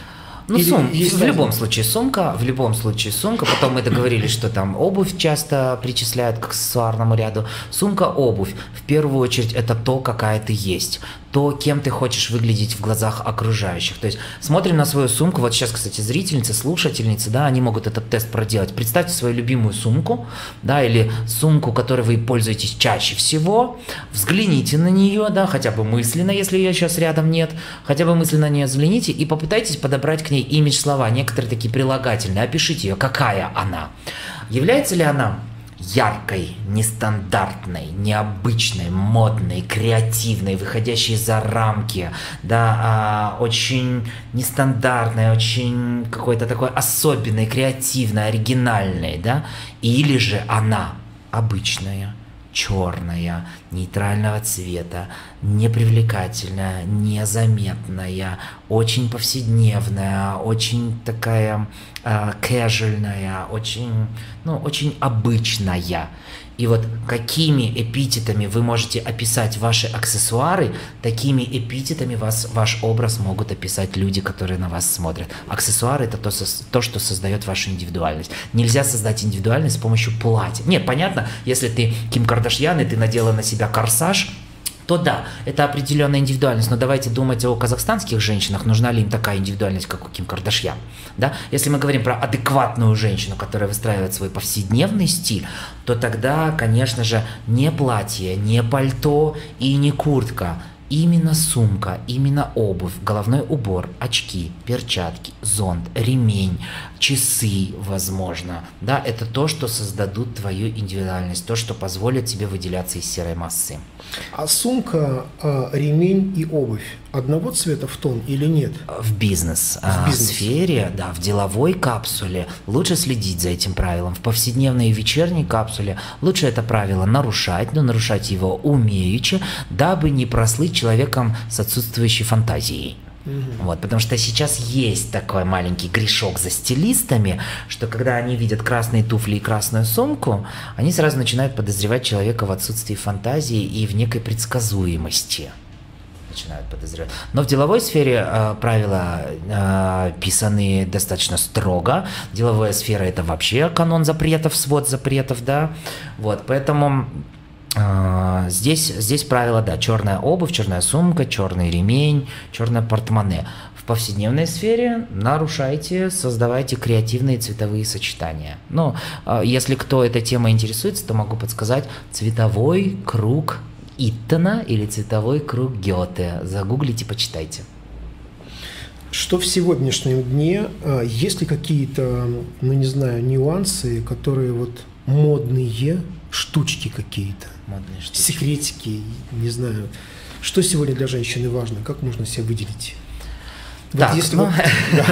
Ну, Или сум, в любом случае сумка, в любом случае сумка. Потом мы договорились, что там обувь часто причисляют к аксессуарному ряду. Сумка, обувь. В первую очередь это то, какая ты есть то, кем ты хочешь выглядеть в глазах окружающих. То есть смотрим на свою сумку, вот сейчас, кстати, зрительницы, слушательницы, да, они могут этот тест проделать. Представьте свою любимую сумку, да, или сумку, которой вы пользуетесь чаще всего, взгляните на нее, да, хотя бы мысленно, если ее сейчас рядом нет, хотя бы мысленно на нее взгляните и попытайтесь подобрать к ней имидж слова, некоторые такие прилагательные, опишите ее, какая она. Является ли она яркой, нестандартной, необычной, модной, креативной, выходящей за рамки, да, а, очень нестандартной, очень какой-то такой особенной, креативной, оригинальной, да, или же она обычная, черная, нейтрального цвета, непривлекательная, незаметная, очень повседневная, очень такая э, casualная, очень, ну, очень обычная. И вот какими эпитетами вы можете описать ваши аксессуары, такими эпитетами вас, ваш образ могут описать люди, которые на вас смотрят. Аксессуары это то, то, что создает вашу индивидуальность. Нельзя создать индивидуальность с помощью платья. Нет, понятно, если ты Ким Кардашьян и ты надела на себя корсаж, то да, это определенная индивидуальность, но давайте думать о казахстанских женщинах, нужна ли им такая индивидуальность, как у Ким Кардашьян. Да? Если мы говорим про адекватную женщину, которая выстраивает свой повседневный стиль, то тогда, конечно же, не платье, не пальто и не куртка, Именно сумка, именно обувь, головной убор, очки, перчатки, зонт, ремень, часы, возможно. Да, это то, что создадут твою индивидуальность, то, что позволит тебе выделяться из серой массы. А сумка, а, ремень и обувь одного цвета в тон или нет? В бизнес, в а, бизнес. сфере, да, в деловой капсуле лучше следить за этим правилом. В повседневной и вечерней капсуле лучше это правило нарушать, но нарушать его умеючи, дабы не прослыть человеком с отсутствующей фантазией. Угу. Вот, потому что сейчас есть такой маленький грешок за стилистами, что когда они видят красные туфли и красную сумку, они сразу начинают подозревать человека в отсутствии фантазии и в некой предсказуемости начинают подозревать. Но в деловой сфере э, правила э, писаны достаточно строго. Деловая сфера это вообще канон запретов, свод запретов, да. Вот, поэтому здесь, здесь правило, да, черная обувь, черная сумка, черный ремень, черное портмоне. В повседневной сфере нарушайте, создавайте креативные цветовые сочетания. Ну, а, если кто этой темой интересуется, то могу подсказать цветовой круг Иттона или цветовой круг Гёте. Загуглите, почитайте. Что в сегодняшнем дне, а, есть ли какие-то, ну не знаю, нюансы, которые вот модные, штучки какие-то, Модные штучки. секретики, не знаю, что сегодня для женщины важно, как можно себя выделить? Вот так, если ну, вот, (laughs) да.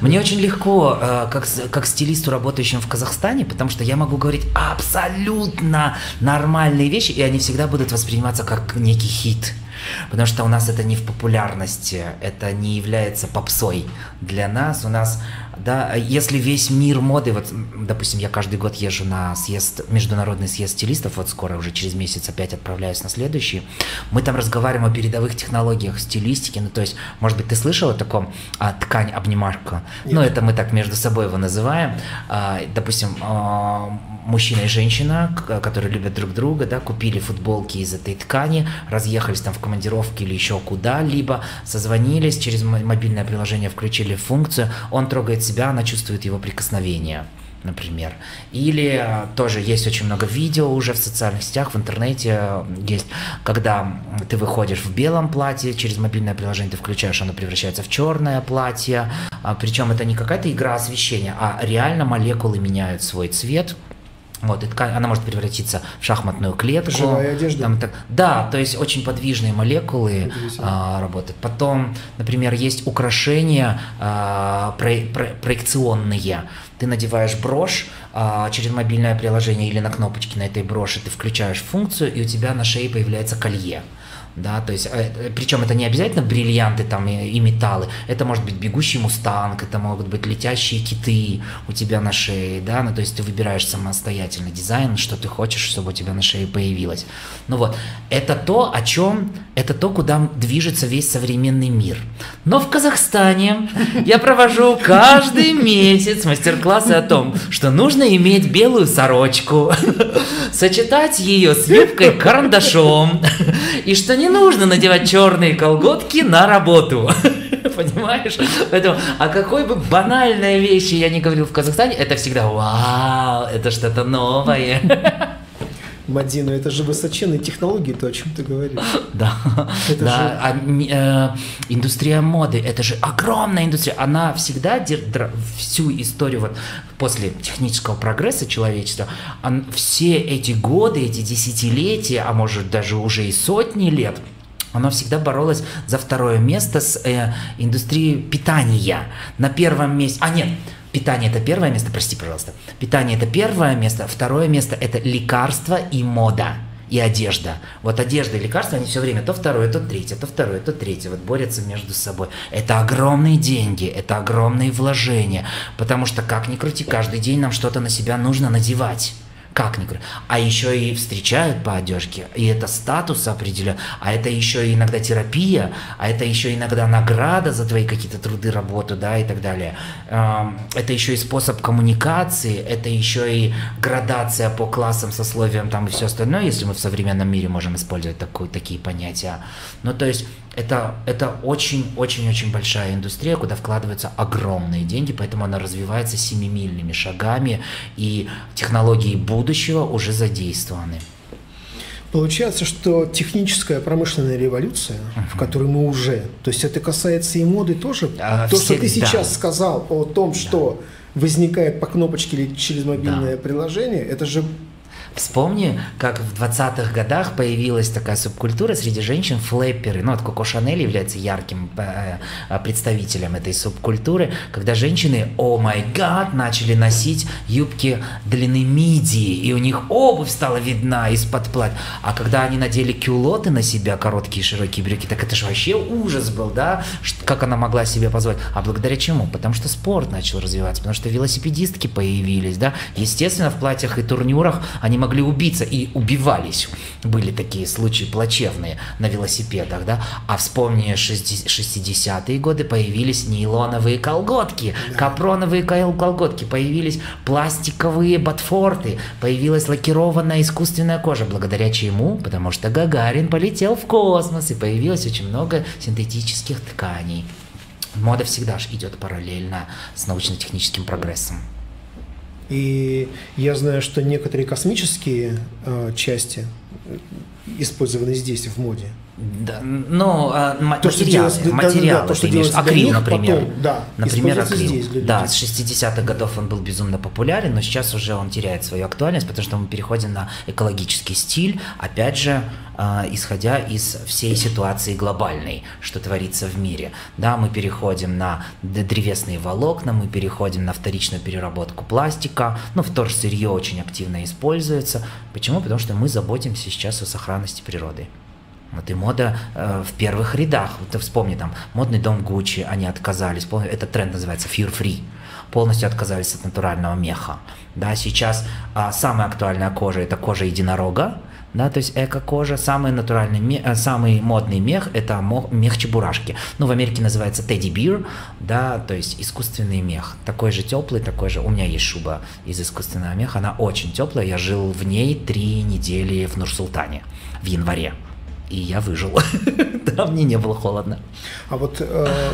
мне очень легко, э, как, как стилисту, работающему в Казахстане, потому что я могу говорить абсолютно нормальные вещи, и они всегда будут восприниматься как некий хит. Потому что у нас это не в популярности, это не является попсой для нас. У нас, да, если весь мир моды, вот, допустим, я каждый год езжу на съезд, международный съезд стилистов, вот скоро уже через месяц опять отправляюсь на следующий, мы там разговариваем о передовых технологиях стилистики, ну, то есть, может быть, ты слышал о таком а, ткань-обнимашка? Ну, это мы так между собой его называем. А, допустим, а, мужчина и женщина, которые любят друг друга, да, купили футболки из этой ткани, разъехались там в командировке или еще куда-либо, созвонились, через мобильное приложение включили функцию, он трогает себя, она чувствует его прикосновение например. Или а, тоже есть очень много видео уже в социальных сетях, в интернете есть, когда ты выходишь в белом платье, через мобильное приложение ты включаешь, оно превращается в черное платье, а, причем это не какая-то игра освещения, а реально молекулы меняют свой цвет, вот, и ткань, она может превратиться в шахматную клетку. Живая одежда. Там, так, да, то есть очень подвижные молекулы а, работают. Потом, например, есть украшения а, про, про, проекционные. Ты надеваешь брошь а, через мобильное приложение или на кнопочки на этой броши, ты включаешь функцию, и у тебя на шее появляется колье да, то есть, э, причем это не обязательно бриллианты там и, и металлы, это может быть бегущий мустанг, это могут быть летящие киты у тебя на шее, да, ну, то есть ты выбираешь самостоятельно дизайн, что ты хочешь, чтобы у тебя на шее появилось. Ну вот, это то, о чем, это то, куда движется весь современный мир. Но в Казахстане я провожу каждый месяц мастер-классы о том, что нужно иметь белую сорочку, сочетать ее с юбкой-карандашом, и что не нужно надевать черные колготки на работу. (laughs) Понимаешь? Поэтому, а какой бы банальной вещи я не говорил в Казахстане, это всегда вау, это что-то новое. Мадина, это же высоченные технологии, то, о чем ты говоришь. Да, это да. Же... А, э, индустрия моды, это же огромная индустрия. Она всегда, всю историю вот после технического прогресса человечества, он, все эти годы, эти десятилетия, а может даже уже и сотни лет, она всегда боролась за второе место с э, индустрией питания. На первом месте... А, нет, Питание это первое место, прости, пожалуйста. Питание это первое место, второе место это лекарство и мода и одежда. Вот одежда и лекарства, они все время то второе, то третье, то второе, то третье, вот борются между собой. Это огромные деньги, это огромные вложения, потому что, как ни крути, каждый день нам что-то на себя нужно надевать как ни крути. А еще и встречают по одежке, и это статус определен, а это еще иногда терапия, а это еще иногда награда за твои какие-то труды, работу, да, и так далее. Это еще и способ коммуникации, это еще и градация по классам, сословиям там и все остальное, если мы в современном мире можем использовать такой, такие понятия. Ну, то есть это, это очень-очень-очень большая индустрия, куда вкладываются огромные деньги, поэтому она развивается семимильными шагами, и технологии будущего уже задействованы. Получается, что техническая промышленная революция, uh-huh. в которой мы уже, то есть это касается и моды тоже, а, то, всегда. что ты сейчас сказал о том, да. что возникает по кнопочке или через мобильное да. приложение, это же Вспомни, как в 20-х годах появилась такая субкультура среди женщин флэперы. Ну, вот Коко Шанель является ярким э, э, представителем этой субкультуры, когда женщины, о май гад, начали носить юбки длины мидии, и у них обувь стала видна из-под платья. А когда они надели кюлоты на себя, короткие широкие брюки, так это же вообще ужас был, да? Как она могла себе позволить? А благодаря чему? Потому что спорт начал развиваться, потому что велосипедистки появились, да? Естественно, в платьях и турнюрах они могли могли убиться и убивались. Были такие случаи плачевные на велосипедах, да. А вспомни 60-е годы появились нейлоновые колготки, капроновые колготки, появились пластиковые ботфорты, появилась лакированная искусственная кожа. Благодаря чему? Потому что Гагарин полетел в космос и появилось очень много синтетических тканей. Мода всегда же идет параллельно с научно-техническим прогрессом. И я знаю, что некоторые космические э, части использованы здесь в моде. Да, ну, а, то, материалы, что материалы, да, да, то, что имеешь, акрил, например. Потом, да, например, акрил. Да, с 60-х годов он был безумно популярен, но сейчас уже он теряет свою актуальность, потому что мы переходим на экологический стиль, опять же, э, исходя из всей ситуации глобальной, что творится в мире. Да, мы переходим на древесные волокна, мы переходим на вторичную переработку пластика, ну, вторсырье очень активно используется. Почему? Потому что мы заботимся сейчас о сохранности природы. Вот и мода э, в первых рядах. Вот ты вспомни там, модный дом Гуччи, они отказались, этот тренд называется Fear Free, полностью отказались от натурального меха. Да, сейчас э, самая актуальная кожа это кожа единорога, да, то есть эко-кожа, самый натуральный, э, самый модный мех – это мех чебурашки. Ну, в Америке называется teddy bear, да, то есть искусственный мех. Такой же теплый, такой же. У меня есть шуба из искусственного меха, она очень теплая. Я жил в ней три недели в Нур-Султане в январе и я выжил. (laughs) да, мне не было холодно. А вот, э,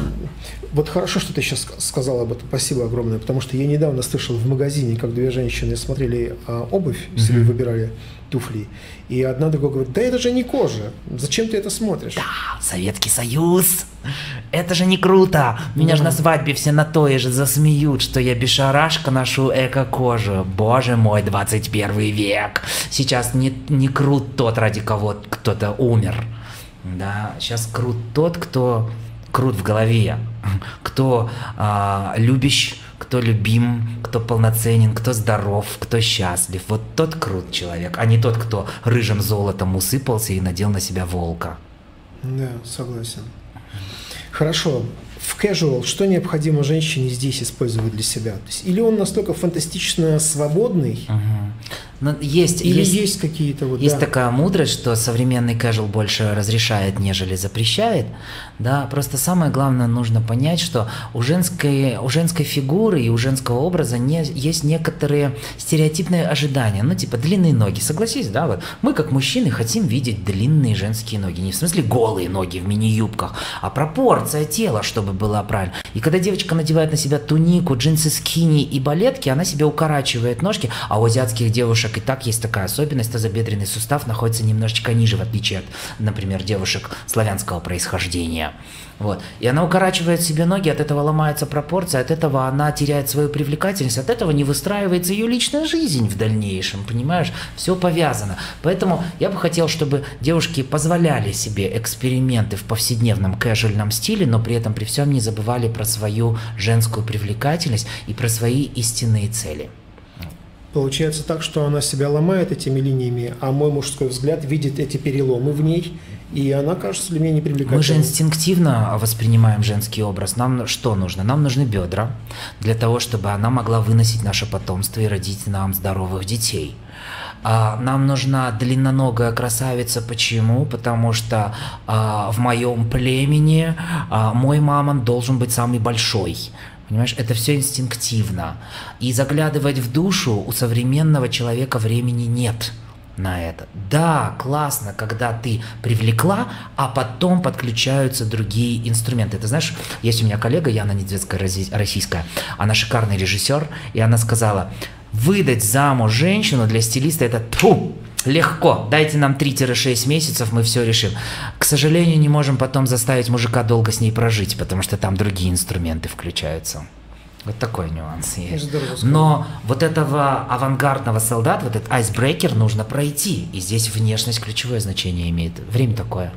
вот хорошо, что ты сейчас сказал об этом. Спасибо огромное, потому что я недавно слышал в магазине, как две женщины смотрели э, обувь, себе выбирали туфли, и одна другая говорит, да это же не кожа, зачем ты это смотришь? Да, Советский Союз, это же не круто, меня да. же на свадьбе все на то и же засмеют, что я бешарашка ношу эко-кожу, боже мой, 21 век, сейчас не, не крут тот, ради кого кто-то умер, да, сейчас крут тот, кто крут в голове, кто а, любящий кто любим, кто полноценен, кто здоров, кто счастлив. Вот тот крут человек, а не тот, кто рыжим золотом усыпался и надел на себя волка. Да, согласен. Хорошо. В casual что необходимо женщине здесь использовать для себя? То есть, или он настолько фантастично свободный, угу. Но есть, Или есть, есть какие-то вот. Есть да. такая мудрость, что современный casual больше разрешает, нежели запрещает. Да, просто самое главное нужно понять, что у женской, у женской фигуры и у женского образа не, есть некоторые стереотипные ожидания. Ну, типа длинные ноги. Согласись, да, вот мы как мужчины хотим видеть длинные женские ноги. Не в смысле голые ноги в мини-юбках, а пропорция тела, чтобы была правильно. И когда девочка надевает на себя тунику, джинсы скини и балетки, она себе укорачивает ножки, а у азиатских девушек девушек и так есть такая особенность, тазобедренный сустав находится немножечко ниже, в отличие от, например, девушек славянского происхождения. Вот. И она укорачивает себе ноги, от этого ломается пропорция, от этого она теряет свою привлекательность, от этого не выстраивается ее личная жизнь в дальнейшем, понимаешь? Все повязано. Поэтому я бы хотел, чтобы девушки позволяли себе эксперименты в повседневном кэжуальном стиле, но при этом при всем не забывали про свою женскую привлекательность и про свои истинные цели. Получается так, что она себя ломает этими линиями, а мой мужской взгляд видит эти переломы в ней, и она кажется для меня непривлекательной. Мы же инстинктивно воспринимаем женский образ. Нам что нужно? Нам нужны бедра для того, чтобы она могла выносить наше потомство и родить нам здоровых детей. А, нам нужна длинноногая красавица. Почему? Потому что а, в моем племени а, мой мамон должен быть самый большой. Понимаешь, это все инстинктивно. И заглядывать в душу у современного человека времени нет на это. Да, классно, когда ты привлекла, а потом подключаются другие инструменты. Ты знаешь, есть у меня коллега Яна Недзецкая, российская, она шикарный режиссер, и она сказала, выдать замуж женщину для стилиста это тьфу, Легко. Дайте нам 3-6 месяцев, мы все решим. К сожалению, не можем потом заставить мужика долго с ней прожить, потому что там другие инструменты включаются. Вот такой нюанс есть. Но вот этого авангардного солдата, вот этот айсбрейкер нужно пройти. И здесь внешность ключевое значение имеет. Время такое.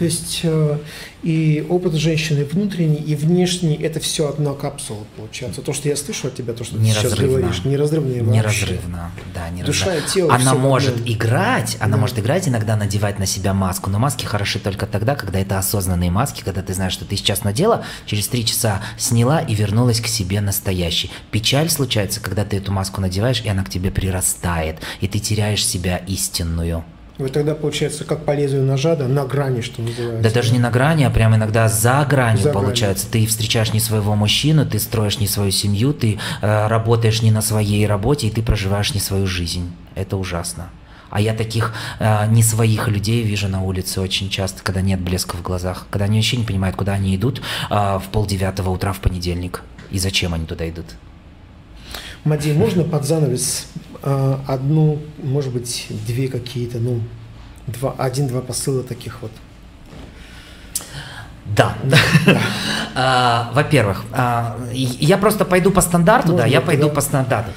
То есть э, и опыт женщины внутренний и внешний – это все одна капсула получается. То, что я слышу от тебя, то, что ты сейчас говоришь, неразрывно вообще. Неразрывно, да, неразрывно. Душа и тело Она может одном. играть, она да. может играть, иногда надевать на себя маску, но маски хороши только тогда, когда это осознанные маски, когда ты знаешь, что ты сейчас надела, через три часа сняла и вернулась к себе настоящей. Печаль случается, когда ты эту маску надеваешь, и она к тебе прирастает, и ты теряешь себя истинную. Вы тогда, получается, как по лезвию ножа, да, на грани, что называется. Да даже не на грани, а прямо иногда за гранью за получается. Гранью. Ты встречаешь не своего мужчину, ты строишь не свою семью, ты э, работаешь не на своей работе, и ты проживаешь не свою жизнь. Это ужасно. А я таких э, не своих людей вижу на улице очень часто, когда нет блеска в глазах, когда они вообще не понимают, куда они идут э, в полдевятого утра в понедельник и зачем они туда идут. Мади, можно под занавес одну, может быть, две какие-то, ну, два, один-два посыла таких вот? Да. А, во-первых, а, я просто пойду по стандарту, да, я пойду по стандарту.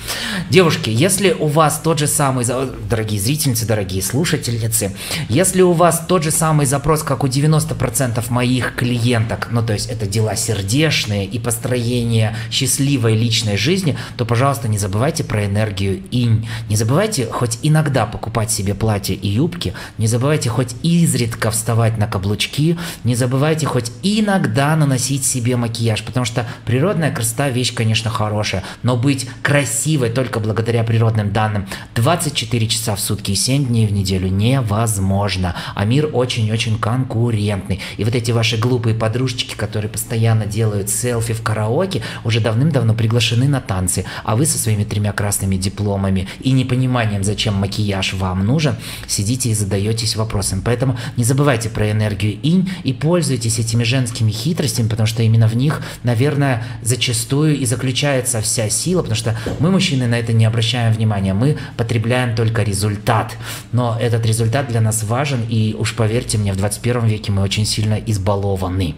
Девушки, если у вас тот же самый, дорогие зрительницы, дорогие слушательницы, если у вас тот же самый запрос, как у 90% моих клиенток, ну то есть это дела сердечные и построение счастливой личной жизни, то, пожалуйста, не забывайте про энергию инь. Не забывайте хоть иногда покупать себе платья и юбки, не забывайте хоть изредка вставать на каблучки, не забывайте хоть иногда наносить себе макияж, потому что природная красота вещь, конечно, хорошая, но быть красивой только благодаря природным данным 24 часа в сутки и 7 дней в неделю невозможно, а мир очень-очень конкурентный. И вот эти ваши глупые подружечки, которые постоянно делают селфи в караоке, уже давным-давно приглашены на танцы, а вы со своими тремя красными дипломами и непониманием, зачем макияж вам нужен, сидите и задаетесь вопросом. Поэтому не забывайте про энергию инь и пользуйтесь этими женскими хитростями, потому что именно в них, наверное, зачастую и заключается вся сила, потому что мы, мужчины, на это не обращаем внимания, мы потребляем только результат, но этот результат для нас важен, и уж поверьте мне, в 21 веке мы очень сильно избалованы.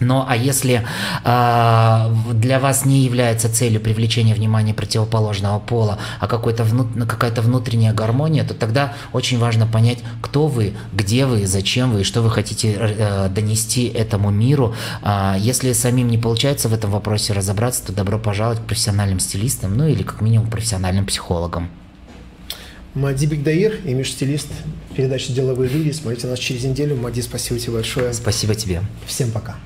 Но а если э, для вас не является целью привлечения внимания противоположного пола, а какой-то внут, какая-то внутренняя гармония, то тогда очень важно понять, кто вы, где вы, зачем вы и что вы хотите э, донести этому миру. Э, если самим не получается в этом вопросе разобраться, то добро пожаловать к профессиональным стилистам, ну или как минимум профессиональным психологам. Мади Бигдаир, имидж-стилист передачи «Деловые люди». Смотрите нас через неделю. Мади, спасибо тебе большое. Спасибо тебе. Всем пока.